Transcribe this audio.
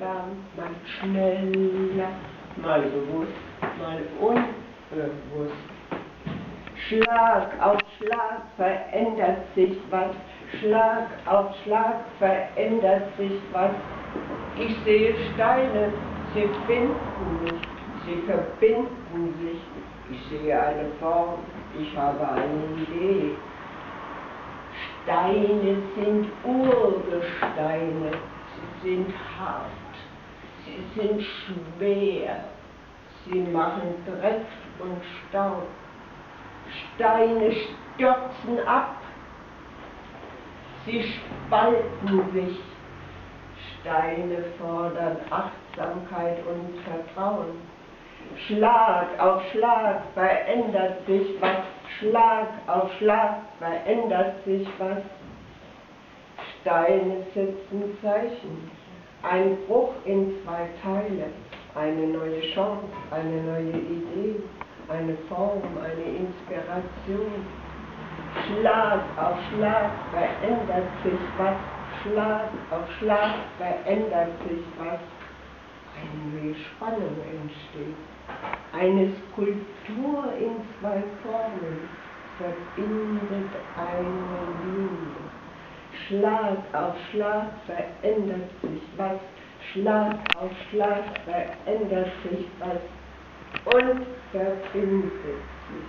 Langsam, mal schneller, mal bewusst, mal unbewusst. Schlag auf Schlag verändert sich was, Schlag auf Schlag verändert sich was. Ich sehe Steine, sie finden mich, sie verbinden sich. Ich sehe eine Form, ich habe eine Idee. Steine sind Urgesteine, sind hart, sie sind schwer, sie machen Dreck und Staub. Steine stürzen ab, sie spalten sich. Steine fordern Achtsamkeit und Vertrauen. Schlag auf Schlag verändert sich was, Schlag auf Schlag verändert sich was. Steine setzen Zeichen, ein Bruch in zwei Teile, eine neue Chance, eine neue Idee, eine Form, eine Inspiration. Schlag auf Schlag verändert sich was, Schlag auf Schlag verändert sich was. Eine neue Spannung entsteht. Eine Skulptur in zwei Formen verbindet eine. Schlag auf Schlag verändert sich was, Schlag auf Schlag verändert sich was und verbindet sich.